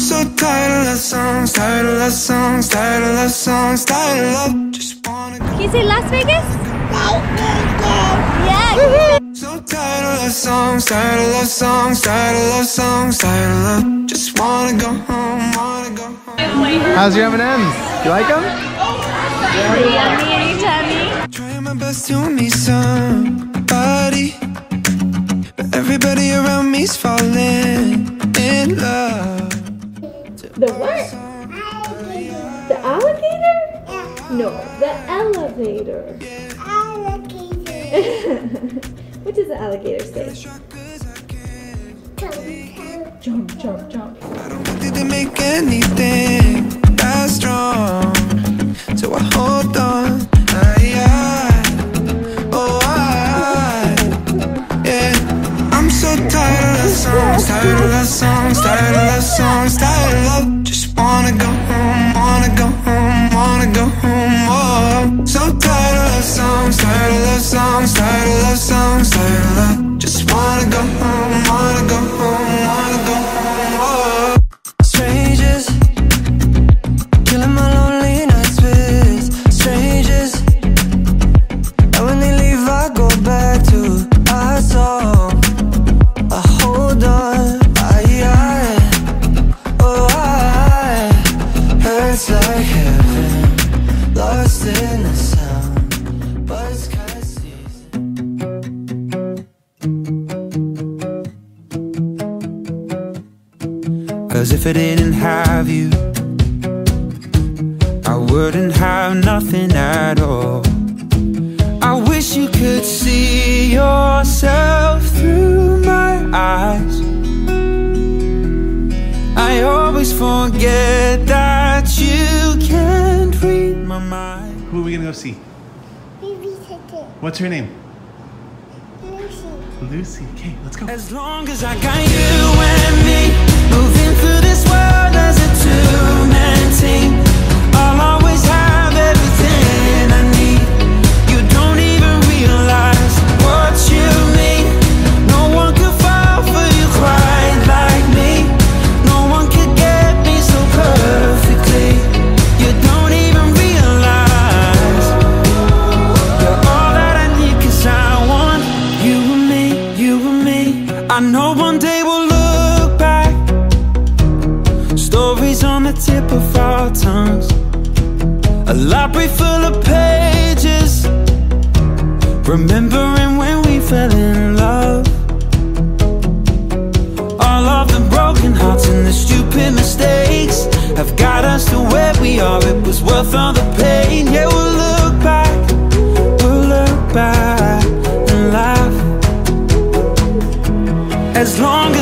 so tired of love songs, tired of love songs, tired of love songs, tired of love. Just wanna go. Can you say Las Vegas? Yeah. So tired of love songs, tired of love songs, tired of love songs, tired of love. Just wanna go home, wanna go home. How's your M&M's? You like them? Yummy, tummy. Trying my best to meet somebody, but everybody around me's falling in love. The what? The alligator? No, the elevator. what does the alligator say? Jump, jump, jump. I don't make anything that strong, so I hold on. Tired of love songs, tired of love. Just wanna go home, wanna go home, wanna go home. Oh, so tired of love songs, tired of love songs, tired of love songs, tired of love. Lost in the sound. But. Cause if I didn't have you, I wouldn't have nothing at all. I wish you could see yourself through my eyes. I always forget that mind. Who are we gonna go see? What's her name? Lucy. Lucy. Okay, let's go. As long as I got you and me moving through this world as a two-man team, I'll always have everything I need. You don't even realize library full of pages. Remembering when we fell in love. All of the broken hearts and the stupid mistakes have got us to where we are. It was worth all the pain. Yeah, we'll look back. We'll look back and laugh. As long as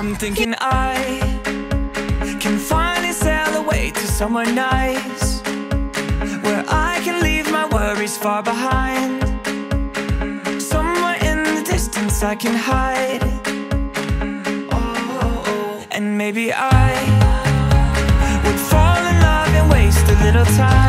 I'm thinking I can finally sail away to somewhere nice where I can leave my worries far behind. Somewhere in the distance I can hide. Oh, and maybe I would fall in love and waste a little time.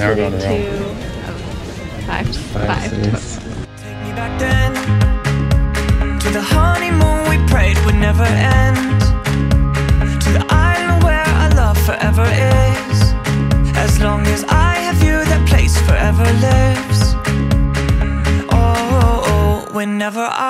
Now we're going to to the honeymoon we prayed would never end. To the island where our love forever is. As long as I have you, that place forever lives. Oh, oh, oh whenever I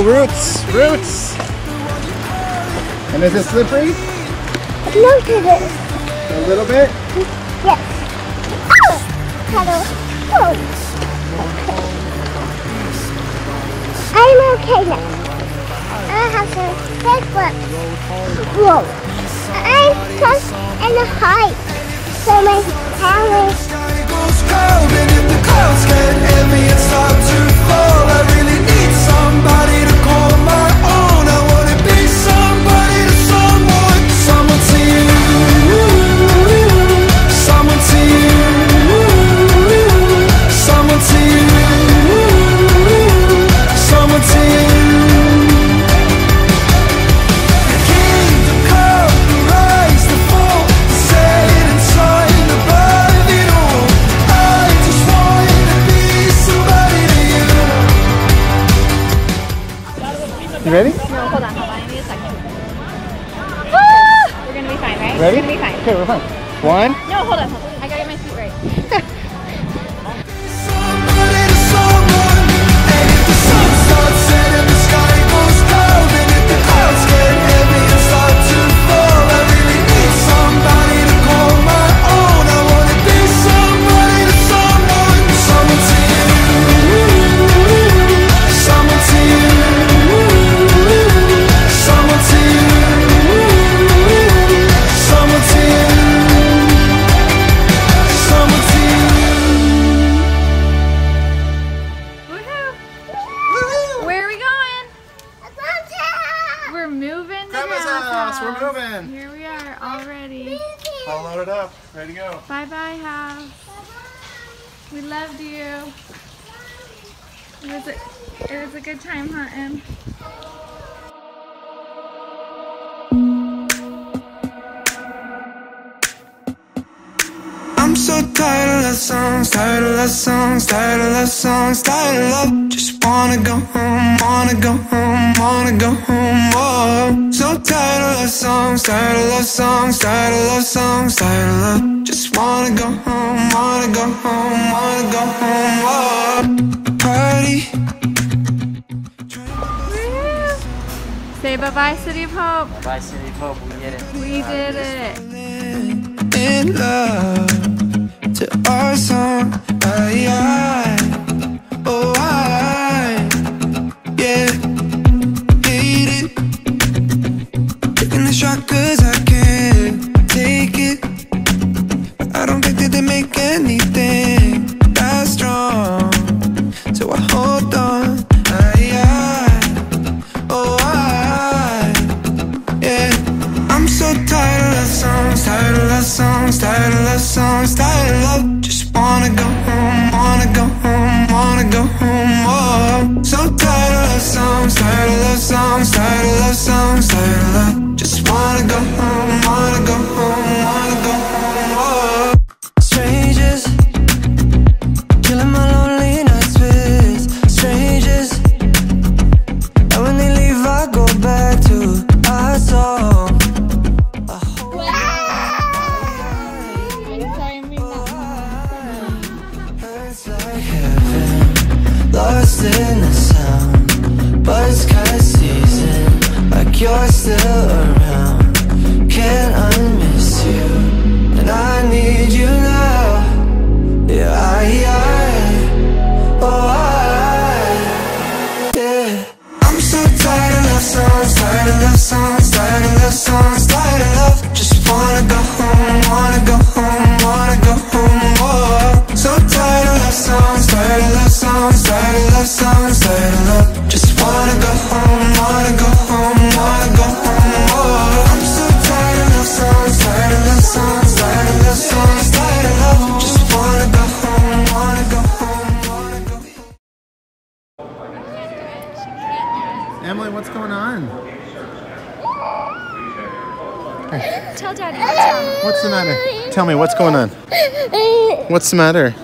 Roots, roots. And is it slippery? A little bit. A little bit? Yes. Oh! Okay. I'm okay now. I have some Facebook. Whoa. I'm just in a height. So my family. You ready? No, hold on, hold on. I need a second. Ah! We're gonna be fine, right? Ready? We're gonna be fine. Okay, we're fine. One. No, hold on, hold on. I gotta get my feet. Here we are already. All loaded up. Ready to go. Bye bye, house. We loved you. It was a, it was a good time hunting. I'm so tired of love songs, tired of love songs, tired of love songs, tired of love. Just wanna go home, wanna go home, wanna go home. Oh, so tired of love songs, tired of love songs, tired of love songs, tired of love. Just wanna go home, wanna go home, wanna go home. Oh, party. Say bye bye, City of Hope. Bye-bye City of Hope. We did it. We did it. in love to our song. Songs, tired of love songs, tired of love. Just wanna go home, wanna go home, wanna go home. Oh, so tired of love songs, tired of love songs, tired of love songs, tired of love. Just wanna go home, wanna go home, wanna go home. Oh, strangers, killing my lonely nights with strangers. And when they leave, I go back tired Tell me, what's going on? What's the matter?